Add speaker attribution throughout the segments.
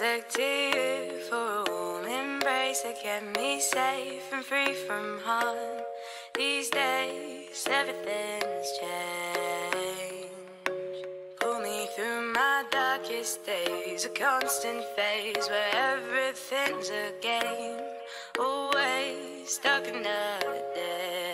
Speaker 1: look to you for a warm embrace that kept me safe and free from harm. These days, everything's changed. Pull me through my darkest days, a constant phase where everything's a game. Always stuck in the day.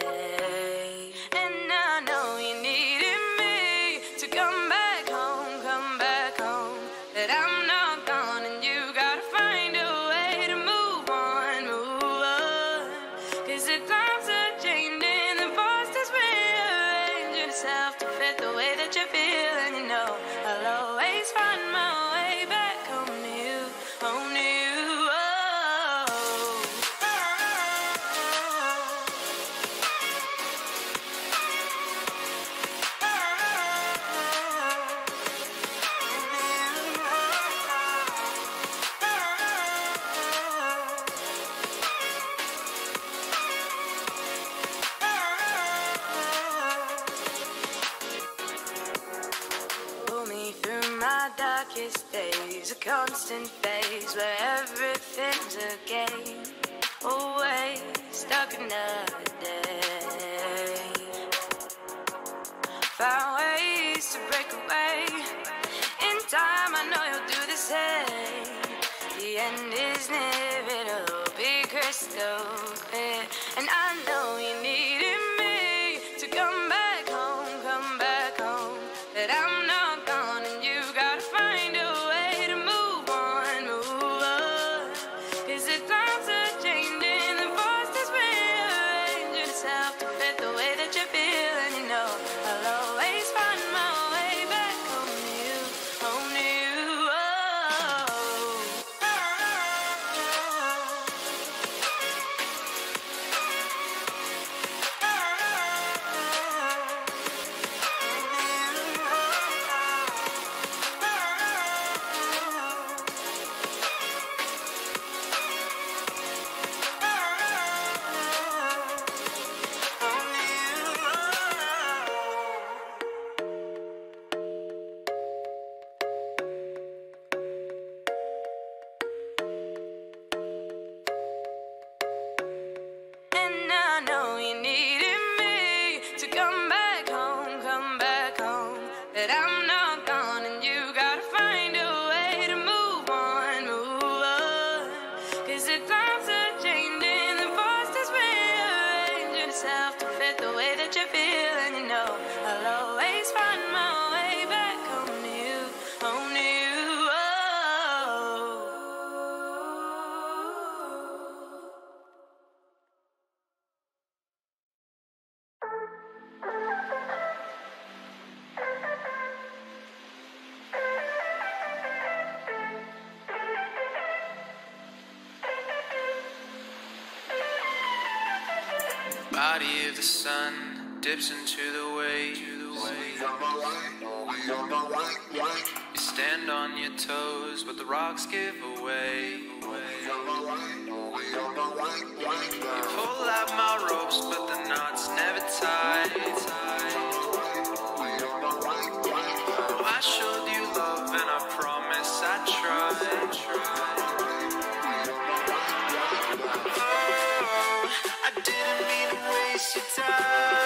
Speaker 1: Darkest days, a constant phase where everything's a game. Always stuck in the day. Found ways to break away. In time, I know you'll do the same. The end is near, it'll be crystal clear. And I know you needed me
Speaker 2: Body of the sun dips into the waves. You stand on your toes, but the rocks give away. Pull out my ropes, but the knots never tie. time.